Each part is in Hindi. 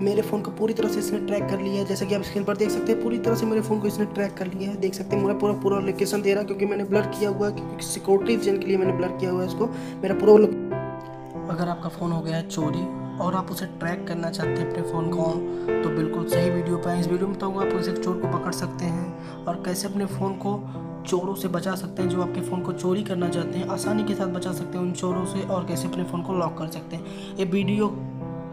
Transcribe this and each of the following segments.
मेरे फ़ोन को पूरी तरह से इसने ट्रैक कर लिया है। जैसे कि आप स्क्रीन पर देख सकते हैं, पूरी तरह से मेरे फ़ोन को इसने ट्रैक कर लिया है। देख सकते हैं, मेरा पूरा पूरा लोकेशन दे रहा है, क्योंकि मैंने ब्लर किया हुआ है, क्योंकि सिक्योरिटी रीजन के लिए मैंने ब्लर किया हुआ है इसको। मेरा पूरा अगर आपका फ़ोन हो गया है चोरी और आप उसे ट्रैक करना चाहते हैं अपने फ़ोन को तो बिल्कुल सही वीडियो पर इस वीडियो में तो आप उसे चोर को पकड़ सकते हैं और कैसे अपने फ़ोन को चोरों से बचा सकते हैं, जो आपके फ़ोन को चोरी करना चाहते हैं। आसानी के साथ बचा सकते हैं उन चोरों से और कैसे अपने फ़ोन को लॉक कर सकते हैं। ये वीडियो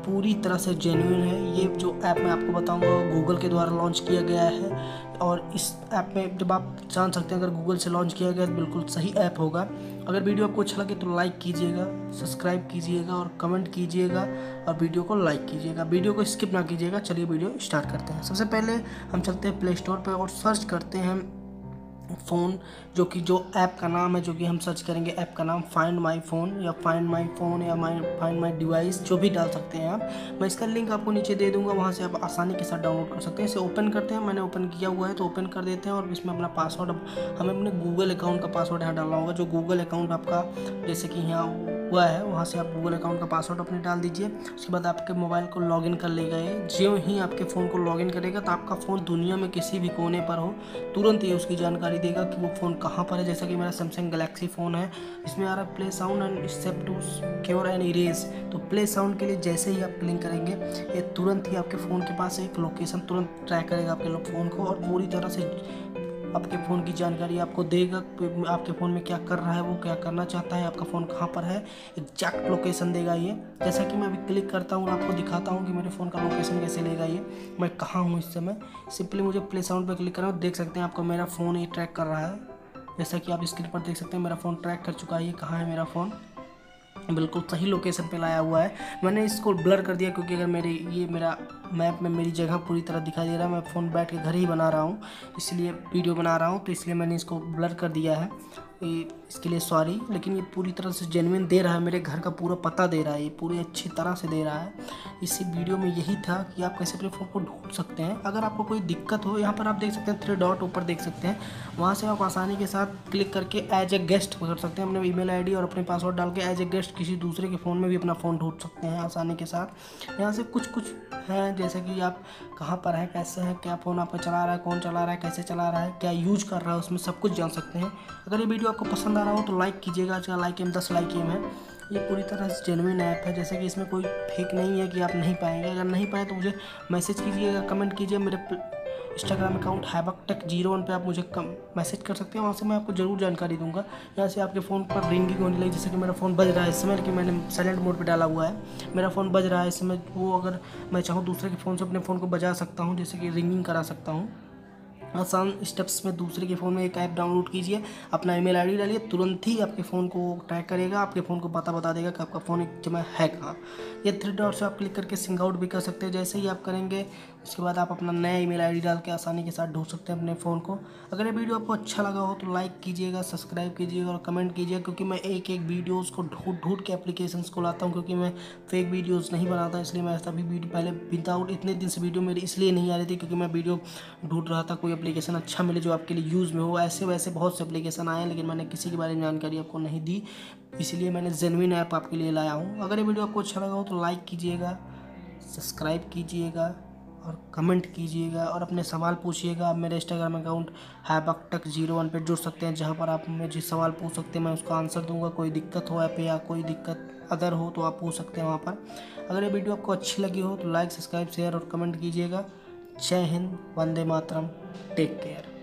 पूरी तरह से जेन्यून है। ये जो ऐप मैं आपको बताऊँगा गूगल के द्वारा लॉन्च किया गया है और इस ऐप में जब आप जान सकते हैं, अगर गूगल से लॉन्च किया गया तो बिल्कुल सही ऐप होगा। अगर वीडियो आपको अच्छा लगे तो लाइक कीजिएगा सब्सक्राइब कीजिएगा और कमेंट कीजिएगा और वीडियो को लाइक कीजिएगा। वीडियो को स्किप ना कीजिएगा। चलिए वीडियो स्टार्ट करते हैं। सबसे पहले हम चलते हैं प्ले स्टोर पर और सर्च करते हैं फ़ोन जो कि जो ऐप का नाम है, जो कि हम सर्च करेंगे ऐप का नाम फाइंड माई फ़ोन या फाइंड माई फ़ोन या माई फाइंड माई डिवाइस जो भी डाल सकते हैं आप। मैं इसका लिंक आपको नीचे दे दूँगा, वहाँ से आप आसानी के साथ डाउनलोड कर सकते हैं। इसे ओपन करते हैं, मैंने ओपन किया हुआ है तो ओपन कर देते हैं और इसमें अपना पासवर्ड हमें अपने गूगल अकाउंट का पासवर्ड यहाँ डालना होगा, जो गूगल अकाउंट आपका, जैसे कि यहाँ हुआ है, वहाँ से आप गूगल अकाउंट का पासवर्ड अपने डाल दीजिए। उसके बाद आपके मोबाइल को लॉगिन कर लेगा ये जो ही आपके फ़ोन को लॉगिन करेगा तो आपका फ़ोन दुनिया में किसी भी कोने पर हो, तुरंत ही उसकी जानकारी देगा कि वो फ़ोन कहाँ पर है। जैसा कि मेरा सैमसंग गलेक्सी फ़ोन है, इसमें आ रहा है play sound and step two cure and erase तो प्ले साउंड के लिए जैसे ही आप क्लिक करेंगे, ये तुरंत ही आपके फ़ोन के पास एक लोकेशन तुरंत ट्रैक करेगा आपके फ़ोन को और पूरी तरह से आपके फ़ोन की जानकारी आपको देगा आपके फ़ोन में क्या कर रहा है, वो क्या करना चाहता है, आपका फ़ोन कहाँ पर है एग्जैक्ट लोकेशन देगा ये। जैसा कि मैं अभी क्लिक करता हूँ, आपको दिखाता हूँ कि मेरे फ़ोन का लोकेशन कैसे लेगा ये। मैं कहाँ हूँ इस समय। सिंपली मुझे प्ले साउंड पर क्लिक करना देख सकते हैं आपको मेरा फ़ोन ये ट्रैक कर रहा है। जैसा कि आप स्क्रीन पर देख सकते हैं, मेरा फ़ोन ट्रैक कर चुका है ये। कहाँ है मेरा फ़ोन बिल्कुल सही लोकेशन पे लाया हुआ है। मैंने इसको ब्लर कर दिया क्योंकि अगर मेरे ये मेरा मैप में मेरी जगह पूरी तरह दिखाई दे रहा है। मैं फ़ोन बैठ के घर ही बना रहा हूँ, इसलिए वीडियो बना रहा हूँ तो इसलिए मैंने इसको ब्लर कर दिया है। इसके लिए सॉरी लेकिन ये पूरी तरह से जेनविन दे रहा है, मेरे घर का पूरा पता दे रहा है, ये पूरी अच्छी तरह से दे रहा है। इसी वीडियो में यही था कि आप कैसे अपने फ़ोन को ढूंढ सकते हैं। अगर आपको कोई दिक्कत हो, यहाँ पर आप देख सकते हैं थ्री डॉट ऊपर देख सकते हैं। वहाँ से आप आसानी के साथ क्लिक करके एज ए गेस्ट कर सकते हैं, अपने ईमेल आईडी और अपने पासवर्ड डाल के एज ए गेस्ट किसी दूसरे के फ़ोन में भी अपना फ़ोन ढूंढ सकते हैं आसानी के साथ। यहाँ से कुछ कुछ हैं जैसे कि आप कहाँ पर हैं, कैसे हैं, क्या फ़ोन आपका चला रहा है, कौन चला रहा है, कैसे चला रहा है, क्या यूज़ कर रहा है, उसमें सब कुछ जान सकते हैं। अगर ये वीडियो आपको पसंद आ रहा हो तो लाइक कीजिएगा। आज का लाइक एम दस लाइक एम है। ये पूरी तरह से जेनविन ऐप है। जैसे कि इसमें कोई फेक नहीं है कि आप नहीं पाएँगे। अगर नहीं पाए तो मुझे मैसेज कीजिएगा कमेंट कीजिए। मेरे इंस्टाग्राम अकाउंट हैबक टेक ज़ीरो वन पर आप मुझे कम मैसेज कर सकते हैं। वहाँ से मैं आपको ज़रूर जानकारी दूँगा। यहाँ से आपके फ़ोन पर रिंगिंग होने लगी, जैसे कि मेरा फ़ोन बज रहा है इस समय कि मैंने साइलेंट मोड पर डाला हुआ है। मेरा फ़ोन बज रहा है इस समय, वो अगर मैं चाहूँ दूसरे के फ़ोन से अपने फ़ोन को बजा सकता हूँ, जैसे कि रिंगिंग करा सकता हूँ। आसान स्टेप्स में दूसरे के फ़ोन में एक ऐप डाउनलोड कीजिए, अपना ईमेल आईडी डालिए, तुरंत ही आपके फ़ोन को ट्रैक करेगा, आपके फ़ोन को पता बता देगा कि आपका फ़ोन एक जमा है कहाँ। ये थ्री डॉट से आप क्लिक करके सिंग आउट भी कर सकते हैं, जैसे ही आप करेंगे, उसके बाद आप अपना नया ईमेल आईडी डाल के आसानी के साथ ढूंढ सकते हैं अपने फ़ोन को। अगर ये वीडियो आपको अच्छा लगा हो तो लाइक कीजिएगा सब्सक्राइब कीजिएगा और कमेंट कीजिएगा, क्योंकि मैं एक एक वीडियोज़ को ढूंढ ढूंढ के एप्लीकेशन को लाता हूँ, क्योंकि मैं फेक वीडियोज़ नहीं बनाता, इसलिए मैं ऐसा भी वीडियो पहले विदाउट इतने दिन से वीडियो मेरी इसलिए नहीं आ रही थी, क्योंकि मैं वीडियो ढूंढ रहा था, कोई एप्लीकेशन अच्छा मिले जो आपके लिए यूज़ में हो, ऐसे वैसे बहुत से एप्लीकेशन आए हैं, लेकिन मैंने किसी के बारे में जानकारी आपको नहीं दी। इसलिए मैंने जेनविन ऐप आपके लिए लाया हूँ। अगर ये वीडियो आपको अच्छा लगा हो तो लाइक कीजिएगा सब्सक्राइब कीजिएगा और कमेंट कीजिएगा और अपने सवाल पूछिएगा। आप मेरे इंस्टाग्राम अकाउंट हैबक टक ज़ीरो वन पर जुड़ सकते हैं, जहाँ पर आप मुझे सवाल पूछ सकते हैं, मैं उसका आंसर दूँगा। कोई दिक्कत हो ऐप या कोई दिक्कत अदर हो तो आप पूछ सकते हैं वहाँ पर। अगर ये वीडियो आपको अच्छी लगी हो तो लाइक सब्सक्राइब शेयर और कमेंट कीजिएगा। जय हिंद वंदे मातरम टेक केयर